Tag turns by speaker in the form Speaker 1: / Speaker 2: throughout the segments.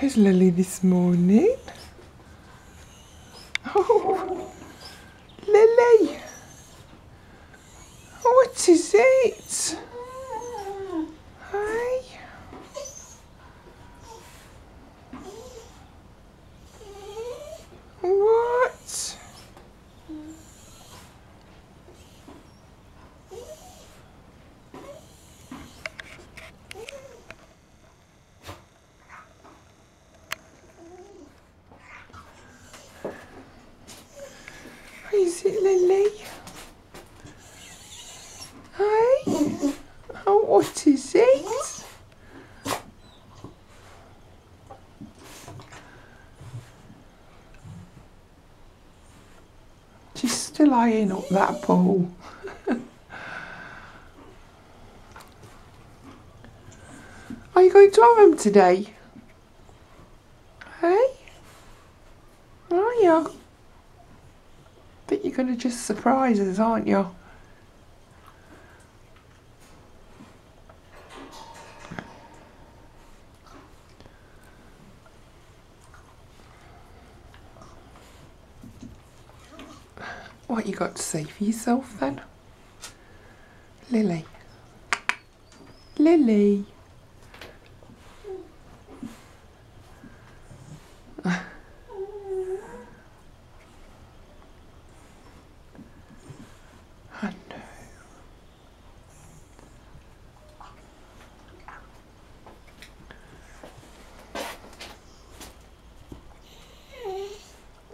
Speaker 1: How's Lily this morning? Oh, Lily! What is it? Hey? What? Is it Lily? Hey? Oh, what is it? She's still eyeing up that ball. Are you going to have them today? Hey? Are you? To just surprise us, aren't you? What you got to say for yourself then? Lily. Lily.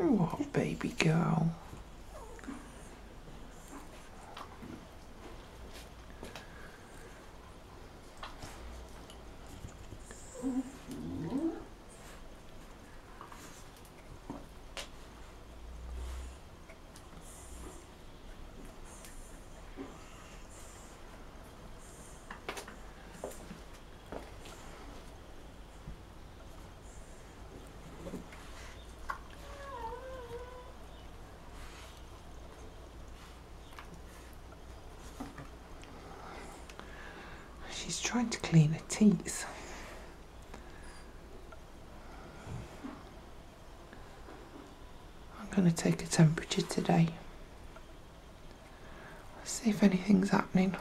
Speaker 1: Oh, baby girl. She's trying to clean her teeth. I'm going to take a temperature today. See if anything's happening.